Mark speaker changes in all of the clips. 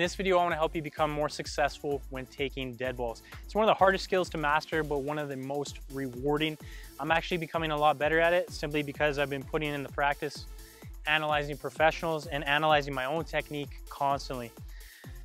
Speaker 1: this video, I wanna help you become more successful when taking dead balls. It's one of the hardest skills to master, but one of the most rewarding. I'm actually becoming a lot better at it simply because I've been putting in the practice, analyzing professionals and analyzing my own technique constantly.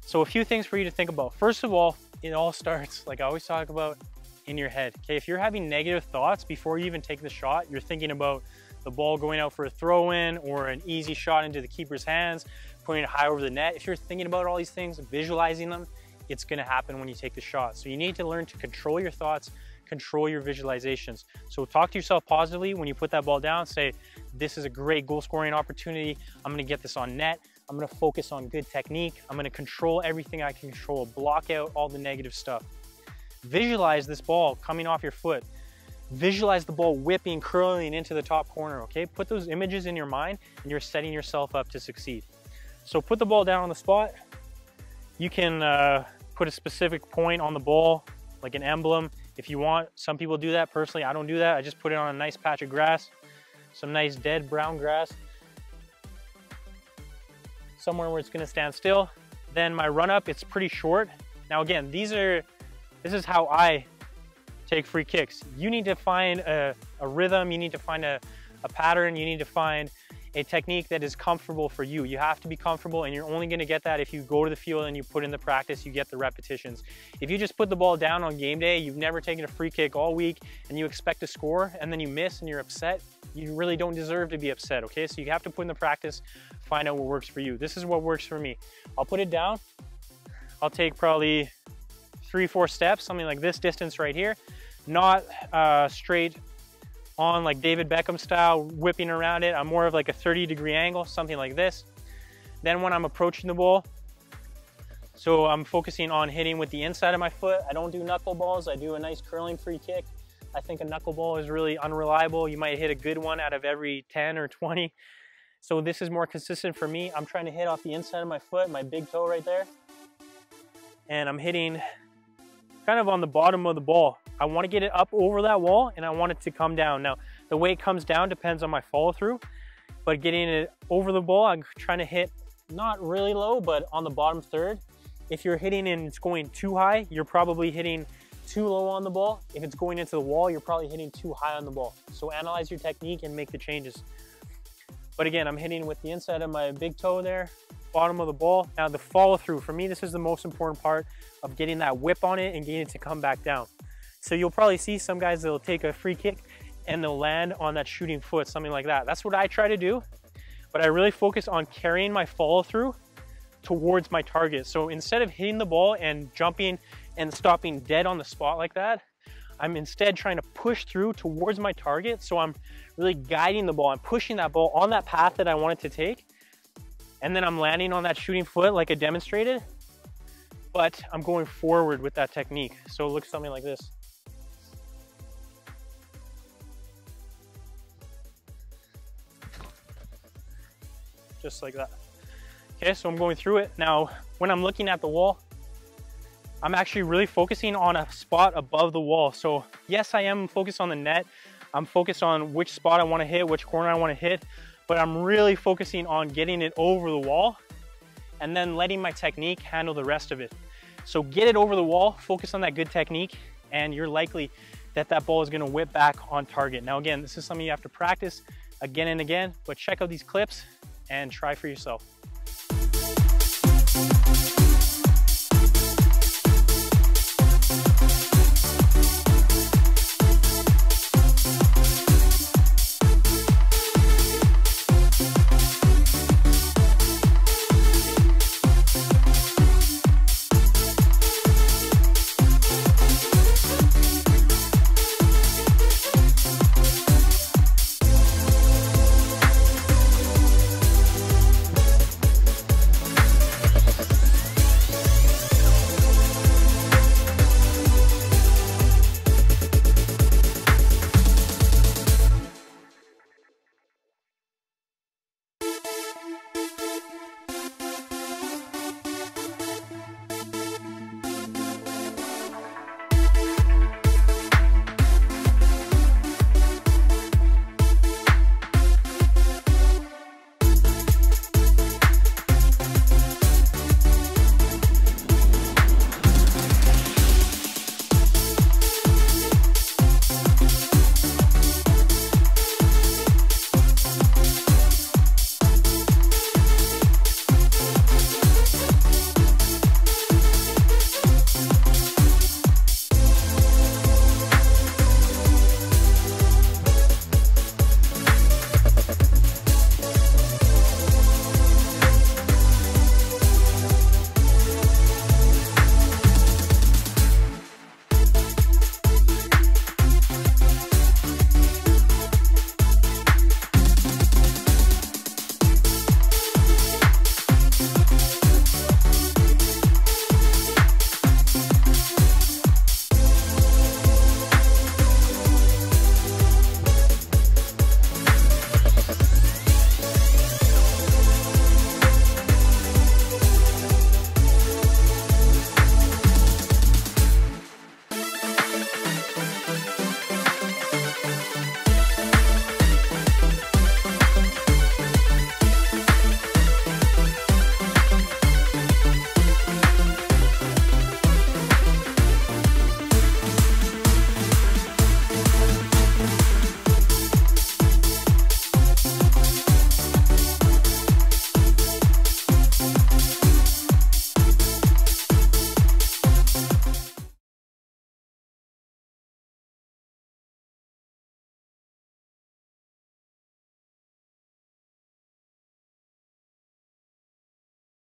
Speaker 1: So a few things for you to think about. First of all, it all starts, like I always talk about, in your head. Okay, if you're having negative thoughts before you even take the shot, you're thinking about the ball going out for a throw in or an easy shot into the keeper's hands, putting it high over the net. If you're thinking about all these things, visualizing them, it's gonna happen when you take the shot. So you need to learn to control your thoughts, control your visualizations. So talk to yourself positively when you put that ball down, say, this is a great goal scoring opportunity. I'm gonna get this on net. I'm gonna focus on good technique. I'm gonna control everything I can control, block out all the negative stuff. Visualize this ball coming off your foot. Visualize the ball whipping, curling into the top corner, okay? Put those images in your mind and you're setting yourself up to succeed. So put the ball down on the spot. You can uh, put a specific point on the ball, like an emblem, if you want. Some people do that. Personally, I don't do that. I just put it on a nice patch of grass, some nice dead brown grass, somewhere where it's gonna stand still. Then my run up, it's pretty short. Now again, these are, this is how I take free kicks. You need to find a, a rhythm, you need to find a, a pattern, you need to find a technique that is comfortable for you. You have to be comfortable and you're only gonna get that if you go to the field and you put in the practice, you get the repetitions. If you just put the ball down on game day, you've never taken a free kick all week and you expect to score and then you miss and you're upset, you really don't deserve to be upset, okay? So you have to put in the practice, find out what works for you. This is what works for me. I'll put it down. I'll take probably three, four steps, something like this distance right here, not uh, straight on like David Beckham style, whipping around it. I'm more of like a 30 degree angle, something like this. Then when I'm approaching the ball, so I'm focusing on hitting with the inside of my foot. I don't do knuckleballs. I do a nice curling free kick. I think a knuckleball is really unreliable. You might hit a good one out of every 10 or 20. So this is more consistent for me. I'm trying to hit off the inside of my foot, my big toe right there. And I'm hitting kind of on the bottom of the ball. I want to get it up over that wall and I want it to come down. Now, the way it comes down depends on my follow through, but getting it over the ball, I'm trying to hit not really low, but on the bottom third. If you're hitting and it's going too high, you're probably hitting too low on the ball. If it's going into the wall, you're probably hitting too high on the ball. So analyze your technique and make the changes. But again, I'm hitting with the inside of my big toe there, bottom of the ball. Now the follow through, for me, this is the most important part of getting that whip on it and getting it to come back down. So you'll probably see some guys that'll take a free kick and they'll land on that shooting foot, something like that. That's what I try to do, but I really focus on carrying my follow through towards my target. So instead of hitting the ball and jumping and stopping dead on the spot like that, I'm instead trying to push through towards my target. So I'm really guiding the ball. I'm pushing that ball on that path that I want it to take. And then I'm landing on that shooting foot like I demonstrated, but I'm going forward with that technique. So it looks something like this. just like that. Okay, so I'm going through it. Now, when I'm looking at the wall, I'm actually really focusing on a spot above the wall. So yes, I am focused on the net. I'm focused on which spot I wanna hit, which corner I wanna hit, but I'm really focusing on getting it over the wall and then letting my technique handle the rest of it. So get it over the wall, focus on that good technique, and you're likely that that ball is gonna whip back on target. Now again, this is something you have to practice again and again, but check out these clips and try for yourself.